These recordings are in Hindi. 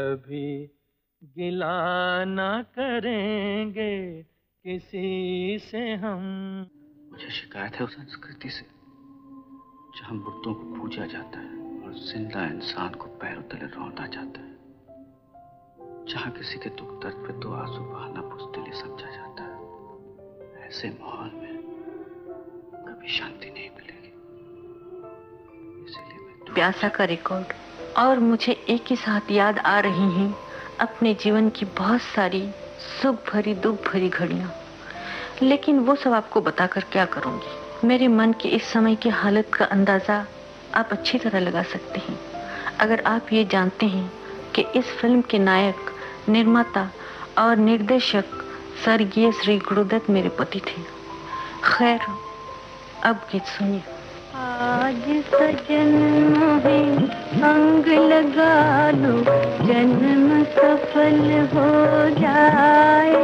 कभी गिला ना करेंगे किसी से हम। मुझे शिकायत है उस संस्कृति से जहाँ मुर्दों को पूजा जाता है और ज़िंदा इंसान को पैरों तले रौंदा जाता है। जहाँ किसी के दुख दर्द पे दो आँसू बहाना बुजदिली समझा जाता है। ऐसे माहौल में कभी शांति नहीं मिलेगी। इसीलिए मैं प्यासा का रिकॉर्ड और मुझे एक ही साथ याद आ रही हैं अपने जीवन की बहुत सारी सुख भरी, दुख भरी घड़ियाँ। लेकिन वो सब आपको बताकर क्या करूँगी? मेरे मन की इस समय की हालत का अंदाज़ा आप अच्छी तरह लगा सकते हैं। अगर आप ये जानते हैं कि इस फ़िल्म के नायक, निर्माता और निर्देशक स्वर्गीय श्री गुरुदत्त मेरे पति थे। खैर, अब गीत सुनिए। आज सजन है अंग लगा लो जन्म सफल हो जाए।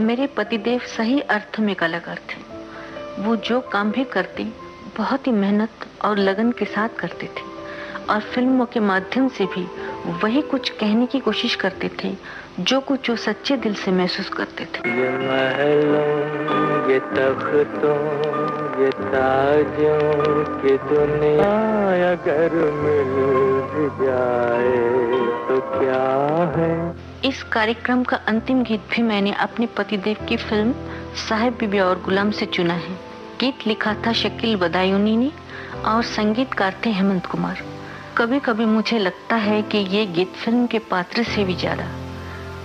मेरे पतिदेव सही अर्थ में कलाकार थे वो जो काम भी करते बहुत ही मेहनत और लगन के साथ करते थे। और फ़िल्मों के माध्यम से भी वही कुछ कहने की कोशिश करते थे जो कुछ वो सच्चे दिल से महसूस करते थे। ये महलों ये तख्तों ये ताजों की दुनिया अगर मिल जाए तो क्या है? इस कार्यक्रम का अंतिम गीत भी मैंने अपने पतिदेव की फ़िल्म साहेब बीबी और गुलाम से चुना है। गीत लिखा था शकील बदायूनी ने और संगीतकार थे हेमंत कुमार। कभी कभी मुझे लगता है कि ये गीत फ़िल्म के पात्र से भी ज़्यादा।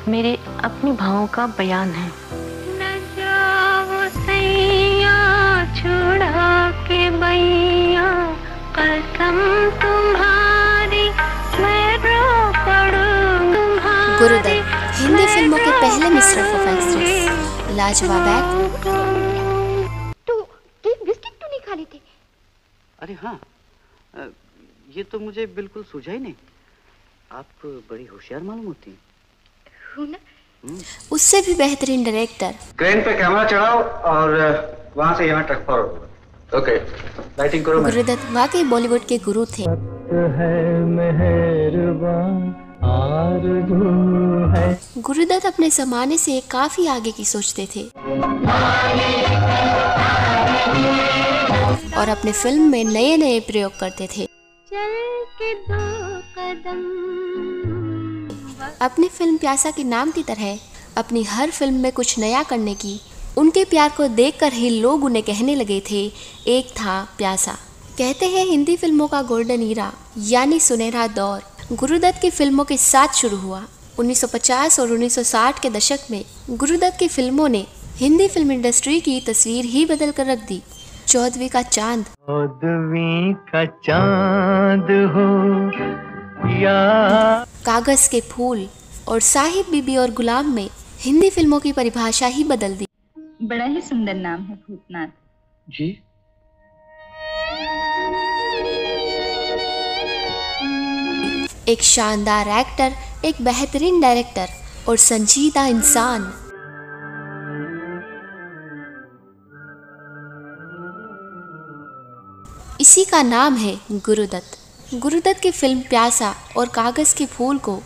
मेरे अपने भावों का बयान है। छुड़ा कसम तुम्हारी मैं रो पड़ूं गुरुदत्त हिंदी फ़िल्मों के पहले मिस्टर एक्ट्रेस लाजवाब एक्ट तो केक बिस्किट क्यों नहीं खा लेते? अरे हाँ ये तो मुझे बिल्कुल सूझा ही नहीं। आप बड़ी होशियार मालूम होती हैं। उससे भी बेहतरीन डायरेक्टर क्रेन पे कैमरा चढ़ाओ और वहाँ से यहाँ ट्रक फॉरवर्ड ओके लाइटिंग करो गुरुदत्त, वाकई बॉलीवुड के गुरु थे। गुरुदत्त अपने जमाने से काफ़ी आगे की सोचते थे। और अपने फ़िल्म में नए नए प्रयोग करते थे। अपनी फ़िल्म प्यासा के नाम की तरह, अपनी हर फ़िल्म में कुछ नया करने की उनके प्यार को देखकर ही लोग उन्हें कहने लगे थे एक था प्यासा। कहते हैं हिंदी फ़िल्मों का गोल्डन ईरा यानी सुनहरा दौर। गुरुदत्त की फ़िल्मों के साथ शुरू हुआ। 1950 और 1960 के दशक में गुरुदत्त की फ़िल्मों ने हिंदी फ़िल्म इंडस्ट्री की तस्वीर ही बदल कर रख दी। चौदहवीं का चाँद। चौदवी का चाँद हो या कागज़ के फूल और साहिब बीबी और गुलाम में हिंदी फ़िल्मों की परिभाषा ही बदल दी। बड़ा ही सुंदर नाम है भूतनाथ। जी। एक शानदार एक्टर एक बेहतरीन डायरेक्टर और संजीदा इंसान। इसी का नाम है गुरुदत्त। गुरुदत्त की फ़िल्म प्यासा और कागज़ के फूल को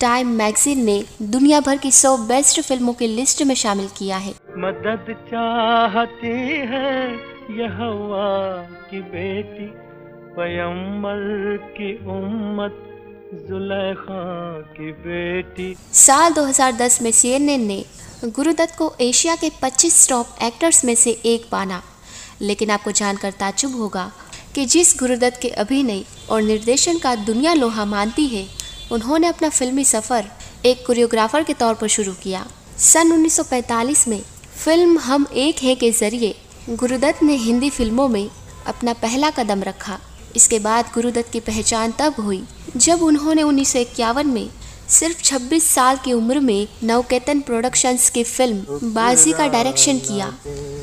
टाइम मैगजीन ने दुनिया भर की 100 बेस्ट फ़िल्मों की लिस्ट में शामिल किया है। मदद चाहती है यह हवा की बेटी पयम्बर की उम्मत की बेटी। साल 2010 में सीएनएन ने गुरुदत्त को एशिया के 25 टॉप एक्टर्स में से एक माना लेकिन आपको जानकर ताजुब होगा कि जिस गुरुदत्त के अभिनय और निर्देशन का दुनिया लोहा मानती है, उन्होंने अपना फिल्मी सफ़र एक कोरियोग्राफर के तौर पर शुरू किया। सन 1945 में फ़िल्म हम एक है के ज़रिए गुरुदत्त ने हिंदी फ़िल्मों में अपना पहला कदम रखा। इसके बाद गुरुदत्त की पहचान तब हुई जब उन्होंने उन्नीस सौ इक्यावन में सिर्फ़ 26 साल की उम्र में नवकेतन प्रोडक्शंस की फ़िल्म बाजी का डायरेक्शन किया।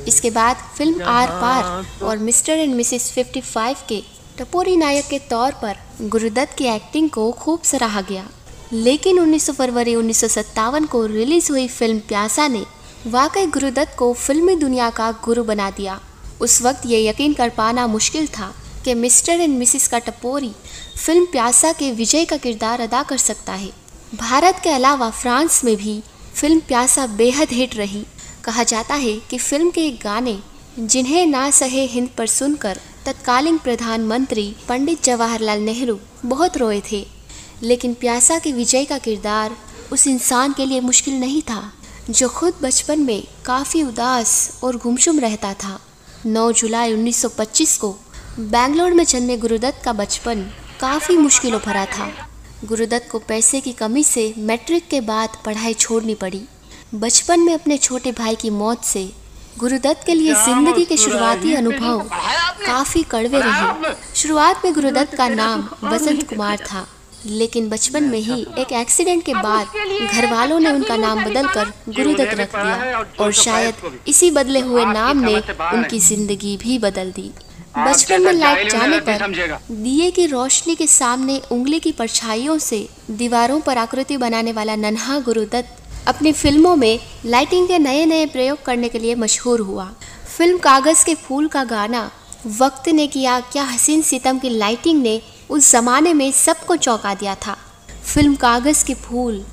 इसके बाद फ़िल्म आर पार और मिस्टर एंड मिसेस 55 के टपोरी नायक के तौर पर गुरुदत्त की एक्टिंग को खूब सराहा गया। लेकिन 19 फरवरी उन्नीस सौ सत्तावन को रिलीज़ हुई फ़िल्म प्यासा ने वाकई गुरुदत्त को फिल्मी दुनिया का गुरु बना दिया। उस वक्त ये यकीन कर पाना मुश्किल था कि मिस्टर एंड मिसिस का टपोरी फ़िल्म प्यासा के विजय का किरदार अदा कर सकता है। भारत के अलावा फ्रांस में भी फ़िल्म प्यासा बेहद हिट रही। कहा जाता है कि फ़िल्म के गाने जिन्हें ना सहे हिंद पर सुनकर तत्कालीन प्रधानमंत्री पंडित जवाहरलाल नेहरू बहुत रोए थे, लेकिन प्यासा के विजय का किरदार उस इंसान के लिए मुश्किल नहीं था। जो खुद बचपन में काफ़ी उदास और गुमशुम रहता था। 9 जुलाई 1925 को बेंगलोर में जन्मे गुरुदत्त का बचपन काफ़ी मुश्किलों भरा था। गुरुदत्त को पैसे की कमी से मैट्रिक के बाद पढ़ाई छोड़नी पड़ी। बचपन में अपने छोटे भाई की मौत से गुरुदत्त के लिए ज़िंदगी के शुरुआती अनुभव काफ़ी कड़वे रहे। शुरुआत में गुरुदत्त का नाम बसंत कुमार था। लेकिन बचपन में ही एक एक्सीडेंट के बाद घर वालों ने उनका नाम बदलकर गुरुदत्त रख दिया और शायद इसी बदले हुए नाम ने उनकी ज़िंदगी भी बदल दी। बचपन में लाइट जाने पर दिए की रोशनी के सामने उंगली की परछाइयों से दीवारों पर आकृति बनाने वाला नन्हा गुरुदत्त अपनी फ़िल्मों में लाइटिंग के नए नए प्रयोग करने के लिए मशहूर हुआ। फ़िल्म कागज़ के फूल का गाना वक्त ने किया क्या हसीन सितम की लाइटिंग ने उस जमाने में सबको चौंका दिया था। फ़िल्म कागज़ के फूल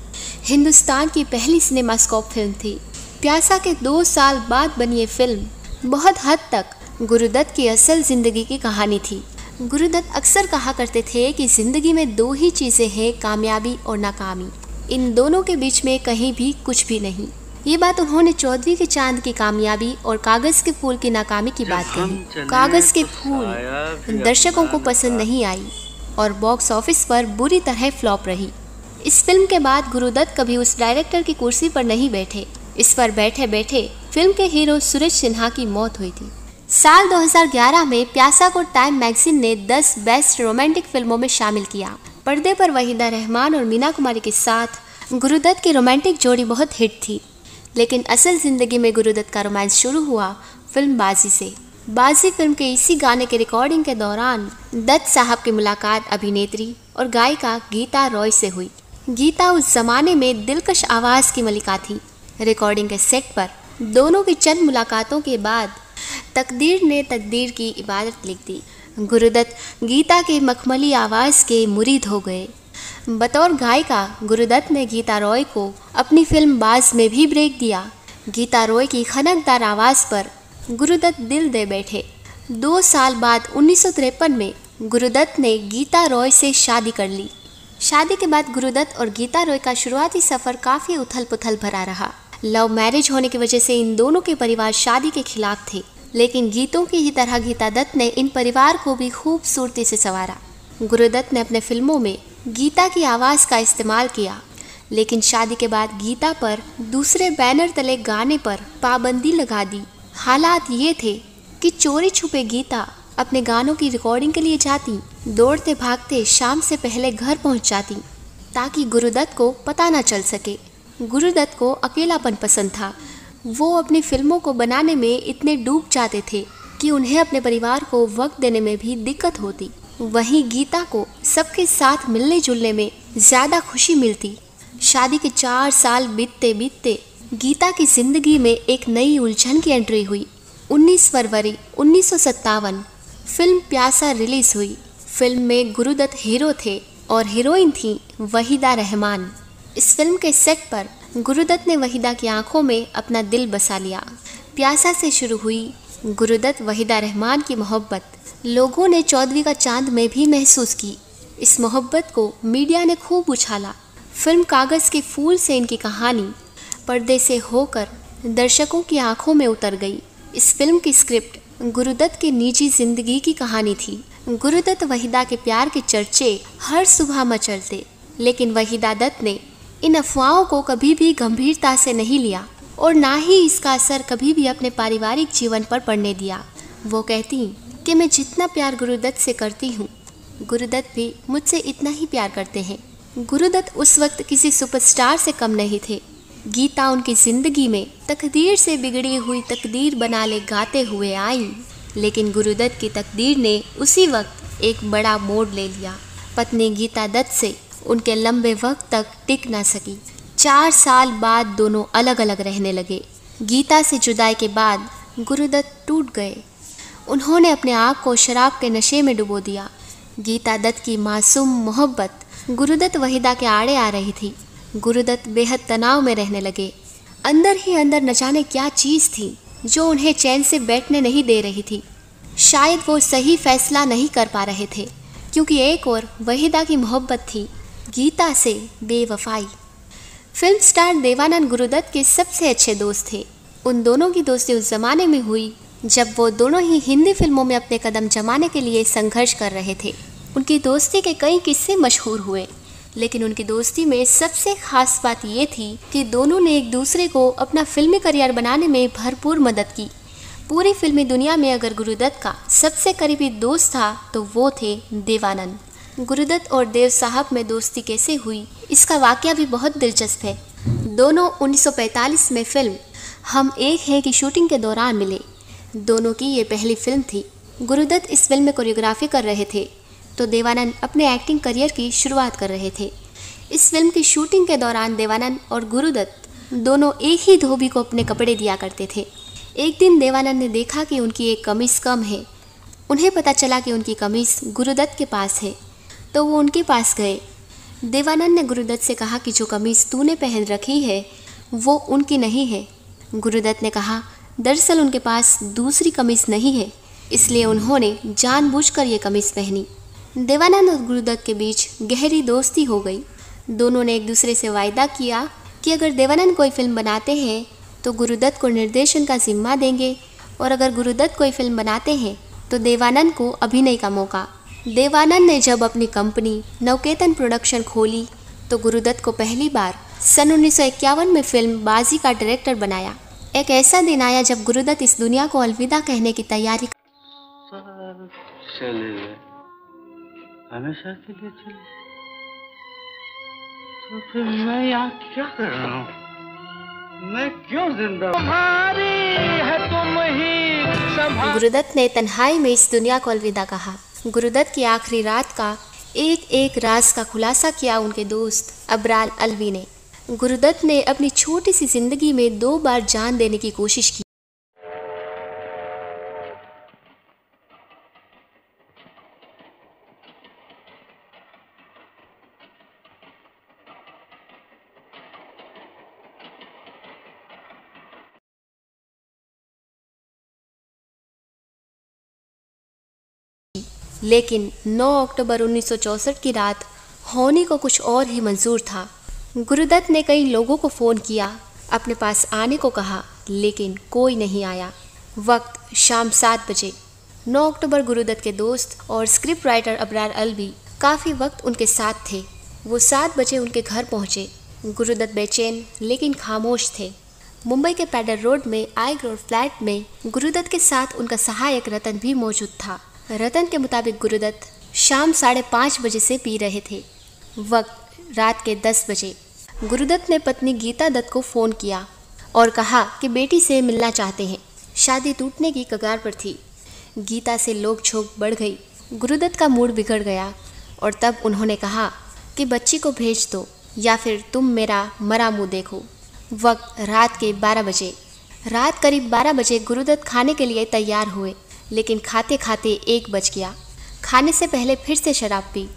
हिंदुस्तान की पहली सिनेमास्कोप फ़िल्म थी। प्यासा के दो साल बाद बनी ये फ़िल्म बहुत हद तक गुरुदत्त की असल ज़िंदगी की कहानी थी। गुरुदत्त अक्सर कहा करते थे कि ज़िंदगी में दो ही चीज़ें हैं कामयाबी और नाकामी। इन दोनों के बीच में कहीं भी कुछ भी नहीं। ये बात उन्होंने चौधरी के चाँद की कामयाबी और कागज़ के फूल की नाकामी की बात कही। कागज़ के फूल दर्शकों को पसंद नहीं आई। और बॉक्स ऑफ़िस पर बुरी तरह फ्लॉप रही। इस फ़िल्म के बाद गुरुदत्त कभी उस डायरेक्टर की कुर्सी पर नहीं बैठे। इस पर बैठे बैठे फ़िल्म के हीरो सूरज सिन्हा की मौत हुई थी। साल 2011 में प्यासा को टाइम मैगजीन ने 10 बेस्ट रोमांटिक फ़िल्मों में शामिल किया। पर्दे पर वहीदा रहमान और मीना कुमारी के साथ गुरुदत्त की रोमांटिक जोड़ी बहुत हिट थी। लेकिन असल ज़िंदगी में गुरुदत्त का रोमांस शुरू हुआ फिल्मबाजी से। बाजी फ़िल्म के इसी गाने के रिकॉर्डिंग के दौरान दत्त साहब की मुलाकात अभिनेत्री और गायिका गीता रॉय से हुई। गीता उस जमाने में दिलकश आवाज़ की मलिका थी। रिकॉर्डिंग के सेट पर दोनों की चंद मुलाकातों के बाद तकदीर ने तकदीर की इबादत लिख दी। गुरुदत्त गीता के मखमली आवाज़ के मुरीद हो गए। बतौर गायिका गुरुदत्त ने गीता रॉय को अपनी फ़िल्म बाज में भी ब्रेक दिया। गीता रॉय की खनकदार आवाज़ पर गुरुदत्त दिल दे बैठे। दो साल बाद उन्नीस सौ तिरपन में गुरुदत्त ने गीता रॉय से शादी कर ली। शादी के बाद गुरुदत्त और गीता रॉय का शुरुआती सफ़र काफ़ी उथल पुथल भरा रहा। लव मैरिज होने की वजह से इन दोनों के परिवार शादी के खिलाफ थे, लेकिन गीतों की ही तरह गीता दत्त ने इन परिवार को भी खूबसूरती से संवारा। गुरुदत्त ने अपने फ़िल्मों में गीता की आवाज़ का इस्तेमाल किया, लेकिन शादी के बाद गीता पर दूसरे बैनर तले गाने पर पाबंदी लगा दी। हालात ये थे कि चोरी छुपे गीता अपने गानों की रिकॉर्डिंग के लिए जाती, दौड़ते भागते शाम से पहले घर पहुँच जाती, ताकि गुरुदत्त को पता ना चल सके। गुरुदत्त को अकेलापन पसंद था। वो अपनी फ़िल्मों को बनाने में इतने डूब जाते थे कि उन्हें अपने परिवार को वक्त देने में भी दिक्कत होती। वहीं गीता को सबके साथ मिलने जुलने में ज़्यादा खुशी मिलती। शादी के चार साल बीतते बीतते गीता की ज़िंदगी में एक नई उलझन की एंट्री हुई। 19 फरवरी उन्नीस सौ सत्तावन, फ़िल्म प्यासा रिलीज़ हुई। फ़िल्म में गुरुदत्त हीरो थे और हीरोइन थी वहीदा रहमान। इस फ़िल्म के सेट पर गुरुदत्त ने वहीदा की आँखों में अपना दिल बसा लिया। प्यासा से शुरू हुई गुरुदत्त वहीदा रहमान की मोहब्बत। लोगों ने चौदवी का चाँद में भी महसूस की। इस मोहब्बत को मीडिया ने खूब उछाला। फ़िल्म कागज़ के फूल से इनकी कहानी पर्दे से होकर दर्शकों की आँखों में उतर गई। इस फ़िल्म की स्क्रिप्ट गुरुदत्त की निजी ज़िंदगी की कहानी थी। गुरुदत्त वहीदा के प्यार के चर्चे हर सुबह मचलते, लेकिन वहीदा दत्त ने इन अफवाहों को कभी भी गंभीरता से नहीं लिया और ना ही इसका असर कभी भी अपने पारिवारिक जीवन पर पड़ने दिया। वो कहती, कि मैं जितना प्यार गुरुदत्त से करती हूँ, गुरुदत्त भी मुझसे इतना ही प्यार करते हैं। गुरुदत्त उस वक्त किसी सुपरस्टार से कम नहीं थे। गीता उनकी ज़िंदगी में तकदीर से बिगड़ी हुई तकदीर बना ले गाते हुए आई। लेकिन गुरुदत्त की तकदीर ने उसी वक्त एक बड़ा मोड़ ले लिया। पत्नी गीता दत्त से उनके लंबे वक्त तक टिक ना सकी। चार साल बाद दोनों अलग अलग रहने लगे। गीता से जुदाई के बाद गुरुदत्त टूट गए। उन्होंने अपने आप को शराब के नशे में डुबो दिया। गीता दत्त की मासूम मोहब्बत गुरुदत्त वहीदा के आड़े आ रही थी। गुरुदत्त बेहद तनाव में रहने लगे। अंदर ही अंदर न जाने क्या चीज़ थी, जो उन्हें चैन से बैठने नहीं दे रही थी। शायद वो सही फैसला नहीं कर पा रहे थे, क्योंकि एक और वहीदा की मोहब्बत थी, गीता से बेवफाई। फ़िल्म स्टार देवानंद गुरुदत्त के सबसे अच्छे दोस्त थे। उन दोनों की दोस्ती उस जमाने में हुई, जब वो दोनों ही हिंदी फ़िल्मों में अपने कदम जमाने के लिए संघर्ष कर रहे थे। उनकी दोस्ती के कई किस्से मशहूर हुए। लेकिन उनकी दोस्ती में सबसे खास बात ये थी कि दोनों ने एक दूसरे को अपना फिल्मी करियर बनाने में भरपूर मदद की। पूरी फिल्मी दुनिया में अगर गुरुदत्त का सबसे करीबी दोस्त था तो वो थे देवानंद। गुरुदत्त और देव साहब में दोस्ती कैसे हुई, इसका वाक्य भी बहुत दिलचस्प है। दोनों 1945 में फ़िल्म हम एक हैं की शूटिंग के दौरान मिले। दोनों की ये पहली फ़िल्म थी। गुरुदत्त इस फ़िल्म में कोरियोग्राफी कर रहे थे। तो देवानंद अपने एक्टिंग करियर की शुरुआत कर रहे थे। इस फ़िल्म की शूटिंग के दौरान देवानंद और गुरुदत्त दोनों एक ही धोबी को अपने कपड़े दिया करते थे। एक दिन देवानंद ने देखा कि उनकी एक कमीज़ कम है। उन्हें पता चला कि उनकी कमीज़ गुरुदत्त के पास है तो वो उनके पास गए। देवानंद ने गुरुदत्त से कहा कि जो कमीज़ तूने पहन रखी है, वो उनकी नहीं है। गुरुदत्त ने कहा, दरअसल उनके पास दूसरी कमीज़ नहीं है, इसलिए उन्होंने जानबूझकर ये कमीज़ पहनी। देवानंद और गुरुदत्त के बीच गहरी दोस्ती हो गई। दोनों ने एक दूसरे से वायदा किया कि अगर देवानंद कोई फ़िल्म बनाते हैं तो गुरुदत्त को निर्देशन का जिम्मा देंगे और अगर गुरुदत्त कोई फ़िल्म बनाते हैं तो देवानंद को अभिनय का मौका। देवानंद ने जब अपनी कंपनी नवकेतन प्रोडक्शन खोली तो गुरुदत्त को पहली बार सन उन्नीस सौ इक्यावन में फ़िल्म बाजी का डायरेक्टर बनाया। एक ऐसा दिन आया जब गुरुदत्त इस दुनिया को अलविदा कहने की तैयारी चले हमेशा के लिए चले। तो फिर मैं यहाँ क्या कर रहा हूँ? मैं क्यों ज़िंदा तुम्हारी है तुम ही गुरुदत्त ने तन्हाई में इस दुनिया को अलविदा कहा। गुरुदत्त की आखिरी रात का एक एक राज का खुलासा किया उनके दोस्त अबराल अलवी ने। गुरुदत्त ने अपनी छोटी सी ज़िंदगी में दो बार जान देने की कोशिश की। लेकिन 9 अक्टूबर 1964 की रात होनी को कुछ और ही मंजूर था। गुरुदत्त ने कई लोगों को फ़ोन किया, अपने पास आने को कहा, लेकिन कोई नहीं आया। वक्त शाम सात बजे। 9 अक्टूबर गुरुदत्त के दोस्त और स्क्रिप्ट राइटर अबरार अलवी काफ़ी वक्त उनके साथ थे। वो सात बजे उनके घर पहुँचे। गुरुदत्त बेचैन, लेकिन खामोश थे। मुंबई के पैडर रोड में आई रोड फ्लैट में गुरुदत्त के साथ उनका सहायक रतन भी मौजूद था। रतन के मुताबिक गुरुदत्त शाम साढ़े पाँच बजे से पी रहे थे। वक्त रात के दस बजे। गुरुदत्त ने पत्नी गीता दत्त को फ़ोन किया और कहा कि बेटी से मिलना चाहते हैं। शादी टूटने की कगार पर थी। गीता से लोग छोक बढ़ गई। गुरुदत्त का मूड बिगड़ गया और तब उन्होंने कहा कि बच्ची को भेज दो या फिर तुम मेरा मरा मुँह देखो। वक्त रात के बारह बजे। रात करीब बारह बजे गुरुदत्त खाने के लिए तैयार हुए। लेकिन खाते खाते एक बज गया। खाने से पहले फिर से शराब पी।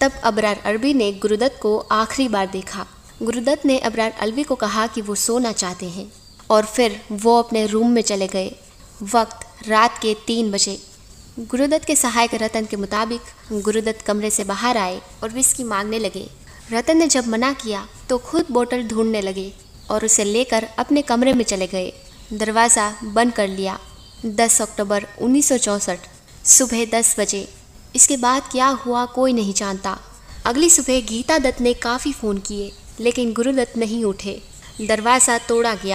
तब अबरार अरबी ने गुरुदत्त को आखिरी बार देखा। गुरुदत्त ने अबरार अलवी को कहा कि वो सोना चाहते हैं और फिर वो अपने रूम में चले गए। वक्त रात के तीन बजे। गुरुदत्त के सहायक रतन के मुताबिक गुरुदत्त कमरे से बाहर आए और विस्की मांगने लगे। रतन ने जब मना किया तो खुद बोतल ढूँढने लगे और उसे लेकर अपने कमरे में चले गए। दरवाज़ा बंद कर लिया। 10 अक्टूबर उन्नीस सुबह 10 बजे। इसके बाद क्या हुआ कोई नहीं जानता। अगली सुबह गीता दत्त ने काफ़ी फ़ोन किए, लेकिन गुरुदत्त नहीं उठे। दरवाज़ा तोड़ा गया।